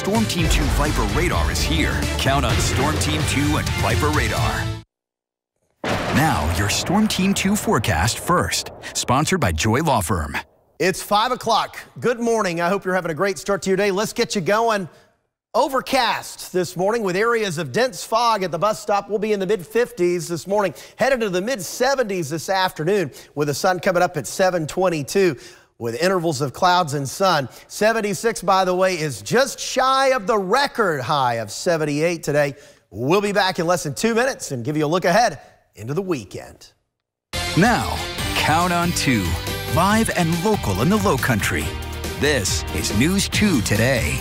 Storm Team 2 VIPIR radar is here. Count on Storm Team 2 and VIPIR radar. Now, your Storm Team 2 forecast first. Sponsored by Joye Law Firm. It's 5 o'clock. Good morning. I hope you're having a great start to your day. Let's get you going. Overcast this morning with areas of dense fog at the bus stop. We'll be in the mid 50s this morning, headed to the mid 70s this afternoon with the sun coming up at 722 with intervals of clouds and sun. 76, by the way, is just shy of the record high of 78 today. We'll be back in less than two minutes and give you a look ahead into the weekend. Now, count on two, live and local in the low country. This is News 2 today.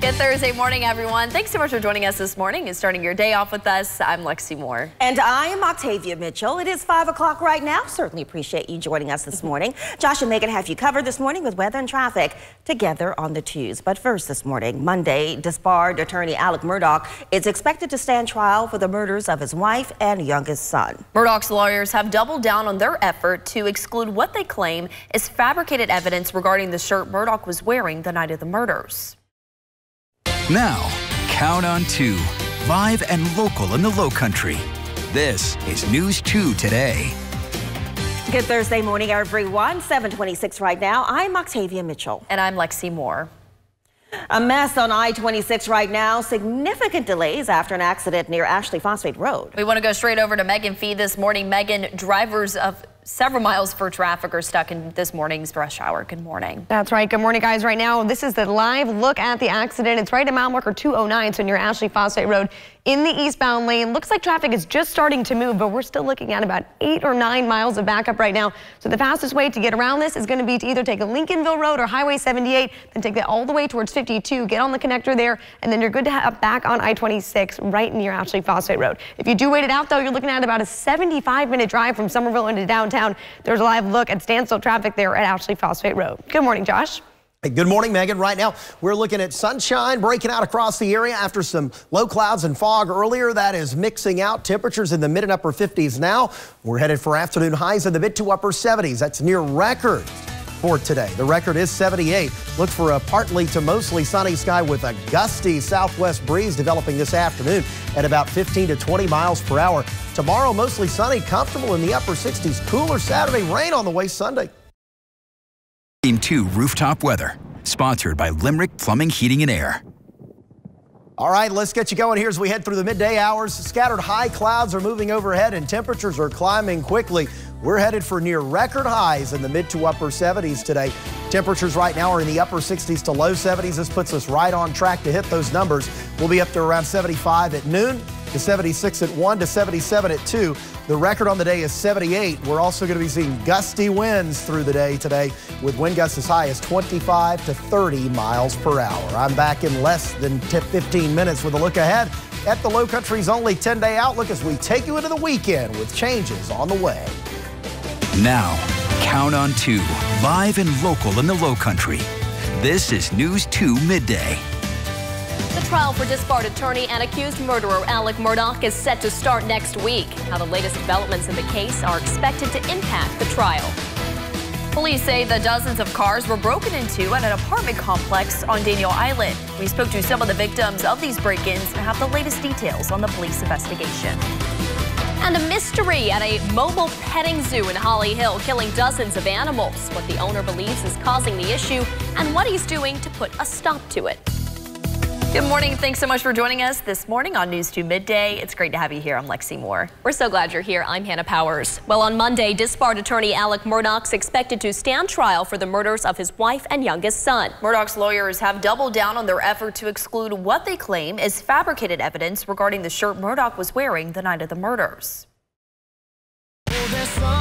Good Thursday morning, everyone. Thanks so much for joining us this morning and starting your day off with us. I'm Lexi Moore. And I am Octavia Mitchell. It is 5 o'clock right now. Certainly appreciate you joining us this morning. Josh and Megan have you covered this morning with weather and traffic together on the twos. But first this morning, Monday, disbarred attorney Alex Murdaugh is expected to stand trial for the murders of his wife and youngest son. Murdaugh's lawyers have doubled down on their effort to exclude what they claim is fabricated evidence regarding the shirt Murdaugh was wearing the night of the murders. Now, count on two, live and local in the low country. This is News 2 today. Good Thursday morning, everyone. 726 right now. I'm Octavia Mitchell. And I'm Lexi Moore. A mess on I-26 right now. Significant delays after an accident near Ashley Phosphate Road. We want to go straight over to Megan Fee this morning. Megan, drivers of several miles for traffic are stuck in this morning's rush hour. Good morning. That's right. Good morning, guys. Right now, this is the live look at the accident. It's right at mile marker 209, so near Ashley Phosphate Road in the eastbound lane. Looks like traffic is just starting to move, but we're still looking at about eight or nine miles of backup right now. So the fastest way to get around this is going to be to either take a Lincolnville Road or Highway 78, then take that all the way towards 52, get on the connector there, and then you're good to have back on I-26 right near Ashley Phosphate Road. If you do wait it out, though, you're looking at about a 75-minute drive from Summerville into downtown There's a live look at standstill traffic there at Ashley Phosphate Road. Good morning, Josh. Hey, good morning, Megan. Right now, we're looking at sunshine breaking out across the area after some low clouds and fog earlier. That is mixing out. Temperatures in the mid and upper 50s now. We're headed for afternoon highs in the mid to upper 70s. That's near record for today. The record is 78. Look for a partly to mostly sunny sky with a gusty southwest breeze developing this afternoon at about 15 to 20 miles per hour. Tomorrow, mostly sunny, comfortable in the upper 60s. Cooler Saturday, rain on the way Sunday. Team 2 Rooftop Weather, sponsored by Limerick Plumbing, Heating and Air. All right, let's get you going here as we head through the midday hours. Scattered high clouds are moving overhead and temperatures are climbing quickly. We're headed for near record highs in the mid to upper 70s today. Temperatures right now are in the upper 60s to low 70s. This puts us right on track to hit those numbers. We'll be up to around 75 at noon to 76 at 1 to 77 at 2. The record on the day is 78. We're also going to be seeing gusty winds through the day today with wind gusts as high as 25 to 30 miles per hour. I'm back in less than 15 minutes with a look ahead at the Low Country's only 10-day outlook as we take you into the weekend with changes on the way. Now, count on two, live and local in the Low Country. This is News 2 Midday. Trial for disbarred attorney and accused murderer Alex Murdaugh is set to start next week. How the latest developments in the case are expected to impact the trial. Police say the dozens of cars were broken into at an apartment complex on Daniel Island. We spoke to some of the victims of these break-ins and have the latest details on the police investigation. And a mystery at a mobile petting zoo in Holly Hill, killing dozens of animals. What the owner believes is causing the issue and what he's doing to put a stop to it. Good morning. Thanks so much for joining us this morning on News 2 Midday. It's great to have you here. I'm Lexi Moore. We're so glad you're here. I'm Hanna Powers. Well, on Monday, disbarred attorney Alex Murdaugh's expected to stand trial for the murders of his wife and youngest son. Murdaugh's lawyers have doubled down on their effort to exclude what they claim is fabricated evidence regarding the shirt Murdaugh was wearing the night of the murders. Oh,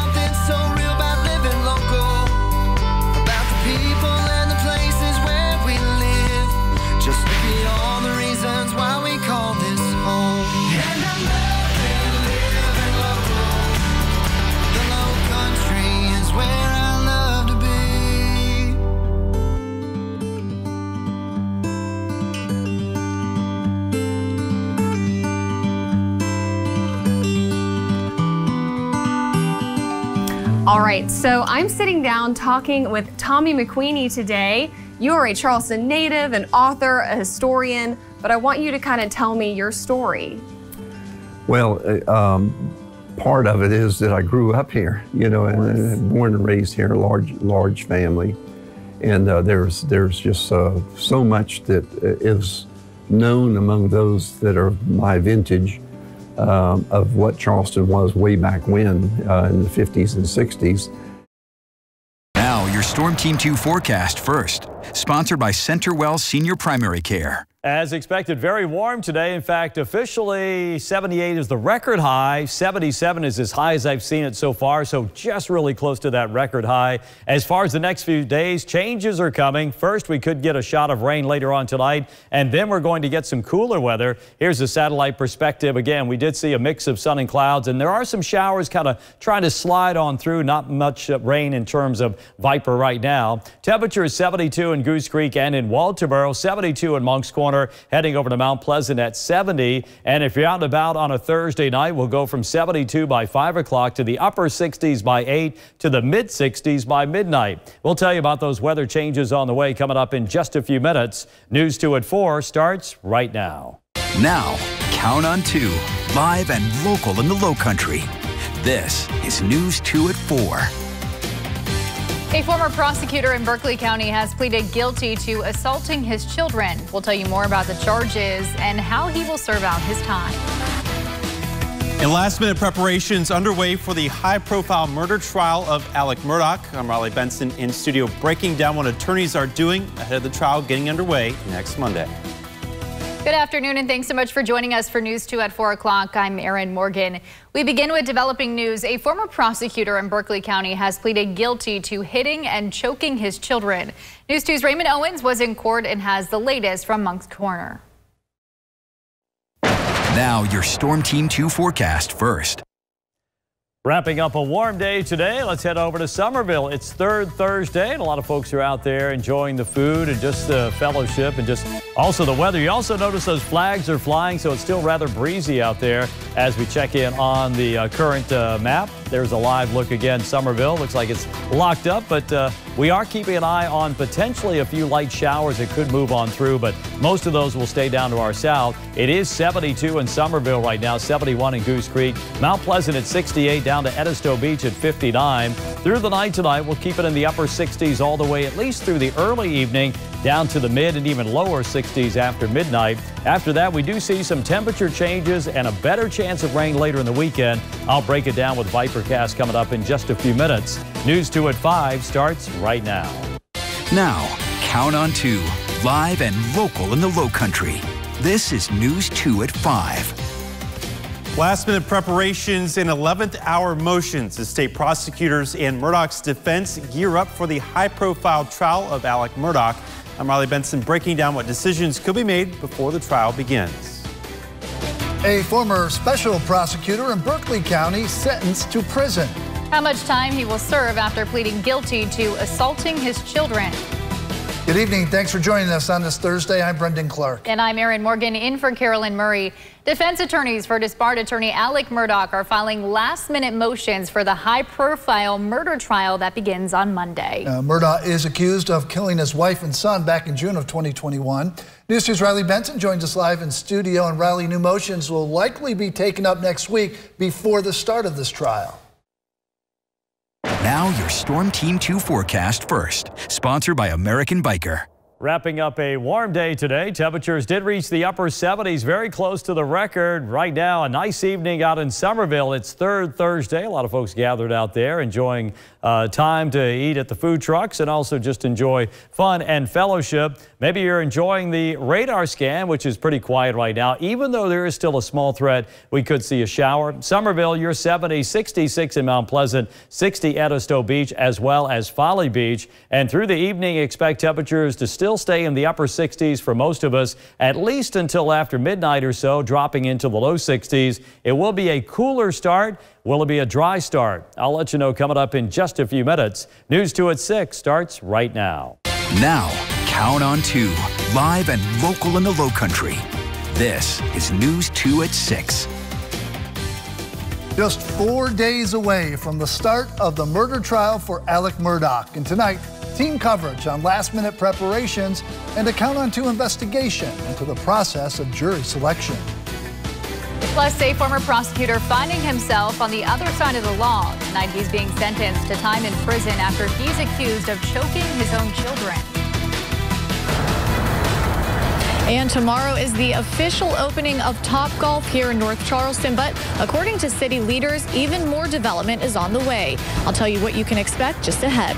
All right, so I'm sitting down talking with Tommy McQueeney today. You are a Charleston native, an author, a historian, but I want you to kind of tell me your story. Well, uh, um, part of it is that I grew up here, you know, and, and born and raised here, a large, large family. And uh, there's, there's just uh, so much that is known among those that are my vintage um, of what Charleston was way back when uh, in the 50s and 60s. Now, your Storm Team 2 forecast first, sponsored by CenterWell Senior Primary Care. As expected, very warm today. In fact, officially 78 is the record high. 77 is as high as I've seen it so far, so just really close to that record high. As far as the next few days, changes are coming. First, we could get a shot of rain later on tonight, and then we're going to get some cooler weather. Here's the satellite perspective. Again, we did see a mix of sun and clouds, and there are some showers kind of trying to slide on through. Not much uh, rain in terms of VIPIR right now. Temperature is 72 in Goose Creek and in Walterboro, 72 in Moncks Corner heading over to Mount Pleasant at 70. And if you're out and about on a Thursday night, we'll go from 72 by 5 o'clock to the upper 60s by 8 to the mid 60s by midnight. We'll tell you about those weather changes on the way coming up in just a few minutes. News 2 at 4 starts right now. Now, Count on 2, live and local in the low country. This is News 2 at 4. A former prosecutor in Berkeley County has pleaded guilty to assaulting his children. We'll tell you more about the charges and how he will serve out his time. And last minute preparations underway for the high profile murder trial of Alex Murdaugh. I'm Riley Benson in studio breaking down what attorneys are doing ahead of the trial getting underway next Monday. Good afternoon and thanks so much for joining us for News 2 at 4 o'clock. I'm Erin Morgan. We begin with developing news. A former prosecutor in Berkeley County has pleaded guilty to hitting and choking his children. News 2's Raymond Owens was in court and has the latest from Moncks Corner. Now your Storm Team 2 forecast first. Wrapping up a warm day today, let's head over to Summerville. It's third Thursday, and a lot of folks are out there enjoying the food and just the fellowship and just also the weather. You also notice those flags are flying, so it's still rather breezy out there as we check in on the uh, current uh, map. There's a live look again. Summerville looks like it's locked up, but uh, we are keeping an eye on potentially a few light showers that could move on through, but most of those will stay down to our south. It is 72 in Summerville right now, 71 in Goose Creek. Mount Pleasant at 68 down down to Edisto Beach at 59. Through the night tonight, we'll keep it in the upper 60s all the way at least through the early evening, down to the mid and even lower 60s after midnight. After that, we do see some temperature changes and a better chance of rain later in the weekend. I'll break it down with VIPIRcast coming up in just a few minutes. News 2 at 5 starts right now. Now, count on 2, live and local in the low country. This is News 2 at 5. Last minute preparations and 11th hour motions as state prosecutors and Murdaugh's defense gear up for the high profile trial of Alex Murdaugh. I'm Riley Benson breaking down what decisions could be made before the trial begins. A former special prosecutor in Berkeley County sentenced to prison. How much time he will serve after pleading guilty to assaulting his children. Good evening. Thanks for joining us on this Thursday. I'm Brendan Clark. And I'm Erin Morgan in for Carolyn Murray. Defense attorneys for disbarred attorney Alex Murdaugh are filing last minute motions for the high profile murder trial that begins on Monday. Uh, Murdaugh is accused of killing his wife and son back in June of 2021. News 2's Riley Benson joins us live in studio, and Riley, new motions will likely be taken up next week before the start of this trial. Now, your Storm Team 2 forecast first, sponsored by American Biker. Wrapping up a warm day today. Temperatures did reach the upper 70s, very close to the record. Right now, a nice evening out in Summerville. It's third Thursday. A lot of folks gathered out there enjoying uh, time to eat at the food trucks and also just enjoy fun and fellowship. Maybe you're enjoying the radar scan, which is pretty quiet right now. Even though there is still a small threat, we could see a shower. Summerville, you're 70, 66 in Mount Pleasant, 60 at Edisto Beach, as well as Folly Beach. And through the evening, expect temperatures to still still stay in the upper 60s for most of us, at least until after midnight or so, dropping into the low 60s. It will be a cooler start. Will it be a dry start? I'll let you know coming up in just a few minutes. News 2 at 6 starts right now. Now, count on 2, live and local in the low country. This is News 2 at 6. Just four days away from the start of the murder trial for Alex Murdaugh. And tonight, team coverage on last minute preparations, and a count on two investigation into the process of jury selection. Plus, a former prosecutor finding himself on the other side of the law. Tonight, he's being sentenced to time in prison after he's accused of choking his own children. And tomorrow is the official opening of Topgolf here in North Charleston. But according to city leaders, even more development is on the way. I'll tell you what you can expect just ahead.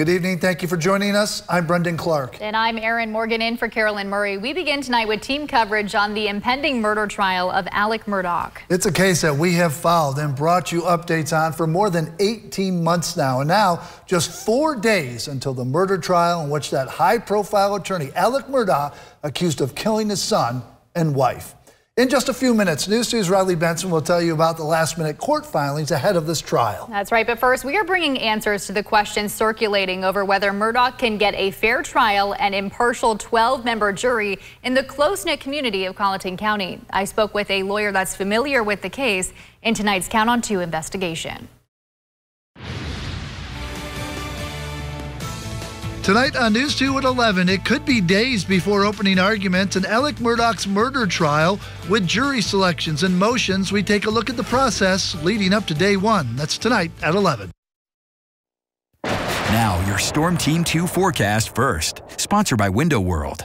Good evening. Thank you for joining us. I'm Brendan Clark. And I'm Erin Morgan in for Carolyn Murray. We begin tonight with team coverage on the impending murder trial of Alex Murdaugh. It's a case that we have followed and brought you updates on for more than 18 months now. And now, just four days until the murder trial in which that high profile attorney, Alex Murdaugh, accused of killing his son and wife. In just a few minutes, News 2's Riley Benson will tell you about the last minute court filings ahead of this trial. That's right. But first, we are bringing answers to the questions circulating over whether Murdaugh can get a fair trial and impartial 12 member jury in the close knit community of Colleton County. I spoke with a lawyer that's familiar with the case in tonight's Count on Two investigation. Tonight on News 2 at 11, it could be days before opening arguments in Alex Murdaugh's murder trial with jury selections and motions. We take a look at the process leading up to day one. That's tonight at 11. Now, your Storm Team 2 forecast first, sponsored by Window World.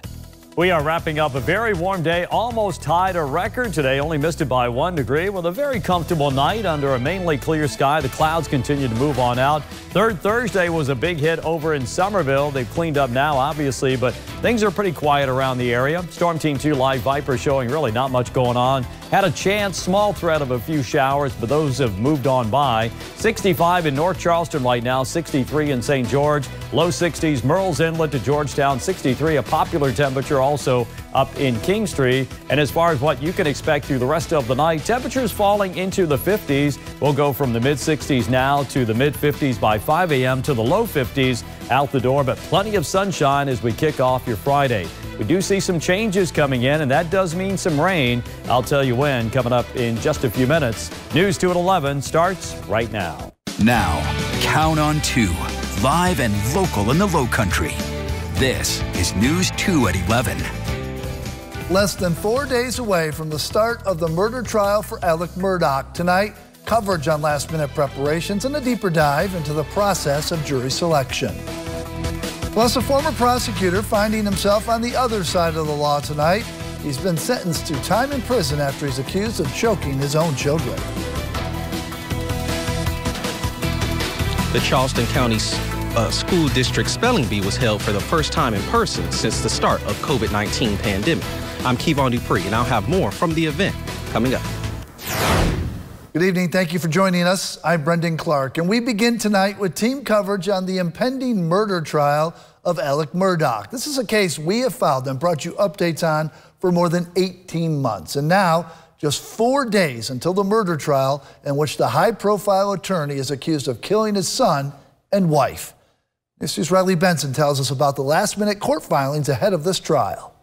We are wrapping up a very warm day, almost tied a record today, only missed it by one degree with a very comfortable night under a mainly clear sky. The clouds continue to move on out. Third Thursday was a big hit over in Summerville. They've cleaned up now, obviously, but things are pretty quiet around the area. Storm Team 2 Live VIPIR showing really not much going on. Had a chance, small threat of a few showers, but those have moved on by. 65 in North Charleston right now, 63 in St. George, low 60s, Murrells Inlet to Georgetown, 63, a popular temperature also up in Kingstree. And as far as what you can expect through the rest of the night, temperatures falling into the 50s. We'll go from the mid 60s now to the mid 50s by 5 a.m. to the low 50s out the door, but plenty of sunshine as we kick off your Friday. We do see some changes coming in, and that does mean some rain. I'll tell you when coming up in just a few minutes. News 2 at 11 starts right now. Now, count on two, live and local in the low country. This is News 2 at 11. Less than four days away from the start of the murder trial for Alex Murdaugh. Tonight, coverage on last minute preparations and a deeper dive into the process of jury selection. Plus, a former prosecutor finding himself on the other side of the law tonight. He's been sentenced to time in prison after he's accused of choking his own children. The Charleston County uh, School District Spelling Bee was held for the first time in person since the start of COVID-19 pandemic. I'm Kevon Dupree, and I'll have more from the event coming up. Good evening. Thank you for joining us. I'm Brendan Clark, and we begin tonight with team coverage on the impending murder trial of Alex Murdaugh. This is a case we have filed and brought you updates on for more than 18 months. And now, just four days until the murder trial in which the high profile attorney is accused of killing his son and wife. This is Riley Benson tells us about the last minute court filings ahead of this trial.